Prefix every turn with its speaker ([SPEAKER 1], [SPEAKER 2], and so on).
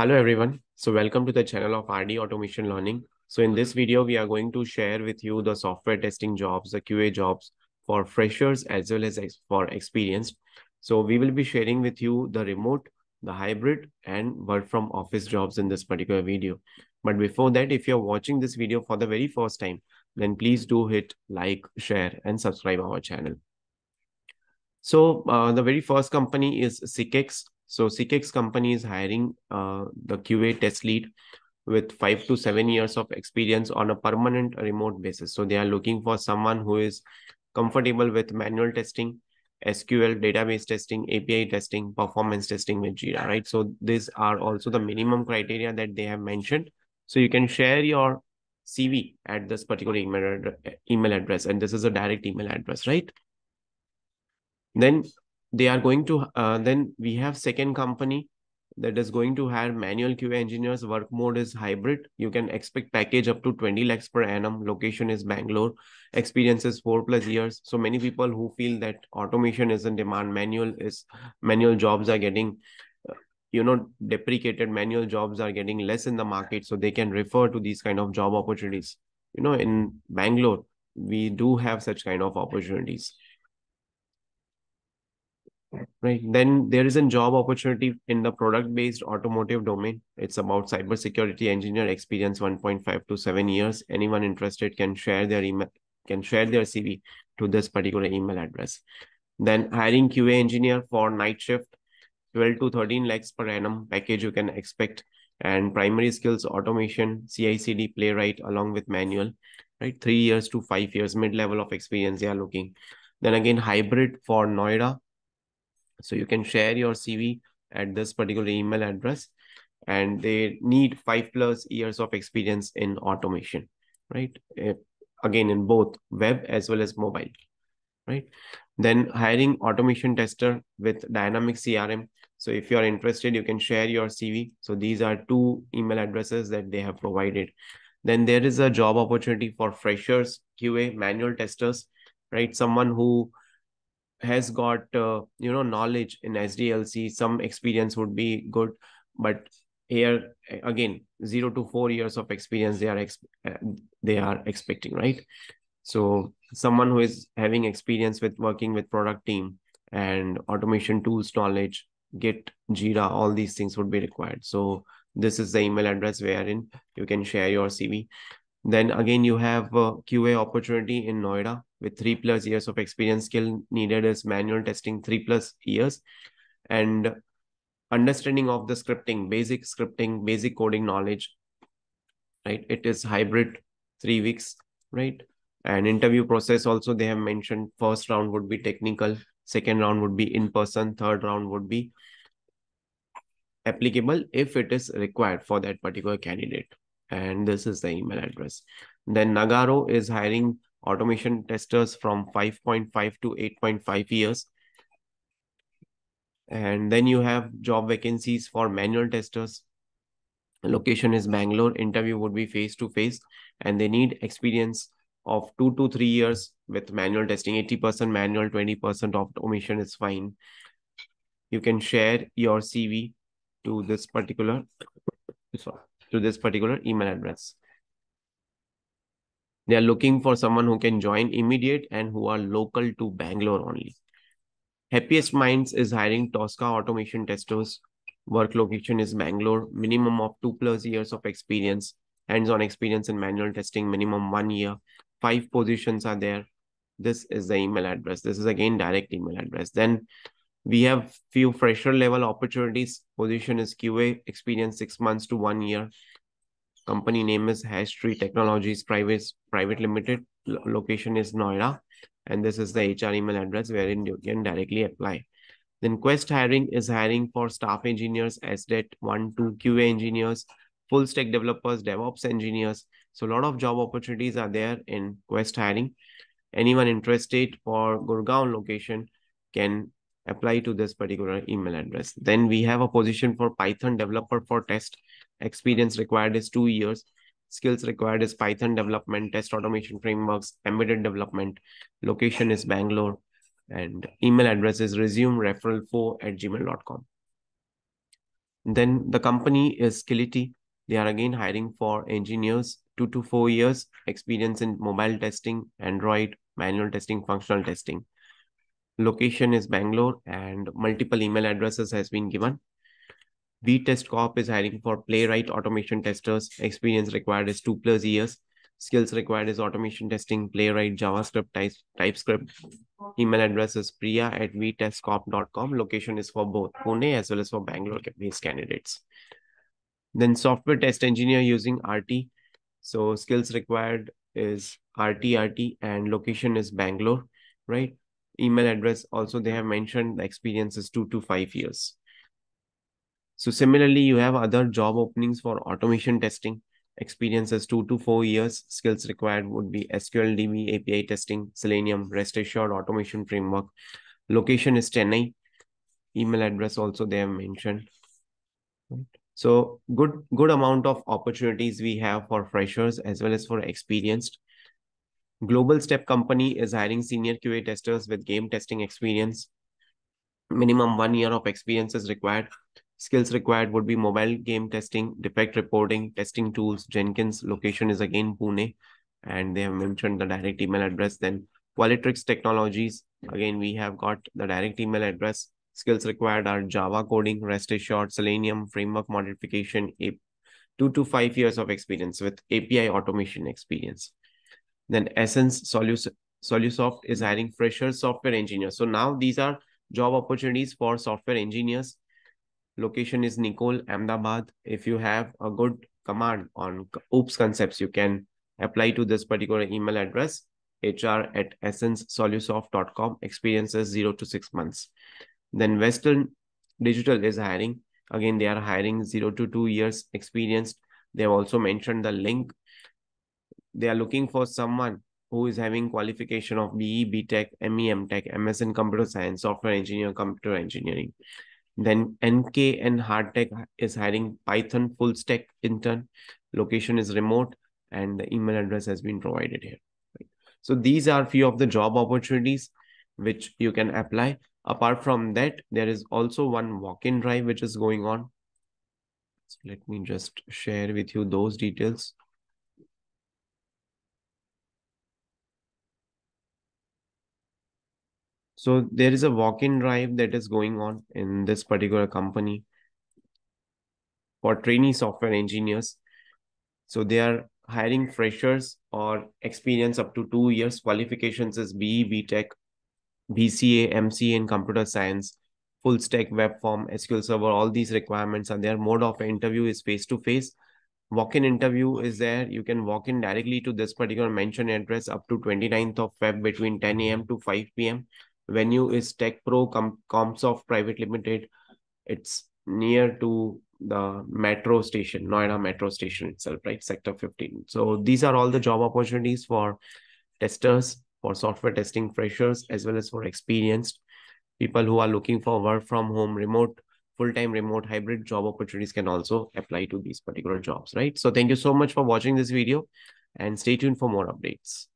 [SPEAKER 1] Hello everyone. So welcome to the channel of RD Automation Learning. So in this video, we are going to share with you the software testing jobs, the QA jobs for freshers as well as for experienced. So we will be sharing with you the remote, the hybrid and work from office jobs in this particular video. But before that, if you're watching this video for the very first time, then please do hit like, share and subscribe our channel. So uh, the very first company is Sikex. So Sikex company is hiring uh, the QA test lead with five to seven years of experience on a permanent remote basis. So they are looking for someone who is comfortable with manual testing, SQL database testing, API testing, performance testing with Jira, right? So these are also the minimum criteria that they have mentioned. So you can share your CV at this particular email, email address, and this is a direct email address, right? Then they are going to uh, then we have second company that is going to hire manual qa engineers. Work mode is hybrid. You can expect package up to 20 lakhs per annum. Location is bangalore. Experience is four plus years. So many people who feel that automation is in demand. Manual is manual jobs are getting uh, you know deprecated. Manual jobs are getting less in the market so they can refer to these kind of job opportunities. You know in bangalore we do have such kind of opportunities Right. Then there is a job opportunity in the product based automotive domain. It's about cybersecurity engineer experience 1.5 to 7 years. Anyone interested can share their email, can share their CV to this particular email address. Then hiring QA engineer for night shift, 12 to 13 lakhs per annum package you can expect. And primary skills automation, CI/CD, playwright along with manual, right? Three years to five years mid level of experience they are looking. Then again hybrid for Noida so you can share your CV at this particular email address and they need five plus years of experience in automation, right? If, again, in both web as well as mobile, right? Then hiring automation tester with dynamic CRM. So if you're interested, you can share your CV. So these are two email addresses that they have provided. Then there is a job opportunity for freshers, QA, manual testers, right? Someone who has got uh, you know knowledge in SDLC, some experience would be good, but here again zero to four years of experience they are uh, they are expecting right. So someone who is having experience with working with product team and automation tools knowledge, Git, Jira, all these things would be required. So this is the email address wherein you can share your CV. Then again, you have a QA opportunity in Noida with three plus years of experience. Skill needed is manual testing, three plus years, and understanding of the scripting, basic scripting, basic coding knowledge. Right, it is hybrid, three weeks. Right, and interview process also they have mentioned. First round would be technical, second round would be in person, third round would be applicable if it is required for that particular candidate and this is the email address. Then Nagarro is hiring automation testers from 5.5 to 8.5 years. And then you have job vacancies for manual testers. Location is Bangalore. Interview would be face to face, and they need experience of two to three years with manual testing. 80% manual, 20% automation is fine. You can share your CV to this particular. To this particular email address. They are looking for someone who can join immediate and who are local to Bangalore only. Happiest Minds is hiring Tosca automation testers. Work location is Bangalore. Minimum of two plus years of experience. Hands-on experience in manual testing, minimum one year. Five positions are there. This is the email address. This is again direct email address. Then we have few fresher level opportunities. Position is QA, experience six months to one year. Company name is Hash Tree Technologies Private Private Limited. location is Noida. And this is the HR email address wherein you can directly apply. Then Quest Hiring is hiring for staff engineers, SDET, 1, 2, QA engineers, full stack developers, DevOps engineers. So a lot of job opportunities are there in Quest Hiring. Anyone interested for Gurgaon location can apply to this particular email address. Then we have a position for Python developer for test. Experience required is two years. Skills required is Python development, test automation frameworks, embedded development. Location is Bangalore. And email address is resume referral4 at gmail.com. Then the company is Skillity. They are again hiring for engineers, two to four years experience in mobile testing, Android, manual testing, functional testing. Location is Bangalore and multiple email addresses has been given. VTest Corp is hiring for playwright automation testers. Experience required is two plus years. Skills required is automation testing, playwright, JavaScript, type, TypeScript. Email address is priya at vtestcorp.com. Location is for both Pune as well as for Bangalore-based candidates. Then software test engineer using RT. So skills required is RT, RT, and location is Bangalore, right? Email address also they have mentioned the experience is two to five years. So similarly, you have other job openings for automation testing. Experience is two to four years. Skills required would be SQL DB, API testing, Selenium, REST assured automation framework. Location is Chennai. Email address also they have mentioned. So good, good amount of opportunities we have for freshers as well as for experienced. Global Step Company is hiring senior QA testers with game testing experience. Minimum one year of experience is required. Skills required would be mobile game testing, defect reporting, testing tools, Jenkins. Location is again Pune. And they have mentioned the direct email address. Then Qualitrix Technologies. Again, we have got the direct email address. Skills required are Java coding, REST assured, Selenium, framework modification, two to five years of experience with API automation experience. Then Essence Solus Solusoft is hiring freshers software engineers. So now these are job opportunities for software engineers location is Nikol, Ahmedabad. If you have a good command on OOPS concepts, you can apply to this particular email address, hr at essencesolusoft.com, experiences zero to six months. Then Western Digital is hiring. Again, they are hiring zero to two years experienced. They have also mentioned the link. They are looking for someone who is having qualification of BE, BTech, ME, MTech, MS in computer science, software engineer, computer engineering. Then NK and Hardtech is hiring Python full stack intern. Location is remote and the email address has been provided here. So these are few of the job opportunities which you can apply. Apart from that, there is also one walk-in drive which is going on. So let me just share with you those details. So there is a walk-in drive that is going on in this particular company for trainee software engineers. So they are hiring freshers or experience up to two years. Qualifications is BE, BTech, BCA, MCA in computer science, full stack web form, SQL Server. All these requirements are there. Mode of interview is face-to-face. Walk-in interview is there. You can walk in directly to this particular mention address up to 29th of Feb between 10 a.m. to 5 p.m venue is Tech Pro Com Comsoft Private Limited. It's near to the metro station, Noida metro station itself, right? Sector 15. So these are all the job opportunities for testers, for software testing freshers, as well as for experienced people who are looking for work from home, remote, full-time remote hybrid job opportunities can also apply to these particular jobs, right? So thank you so much for watching this video and stay tuned for more updates.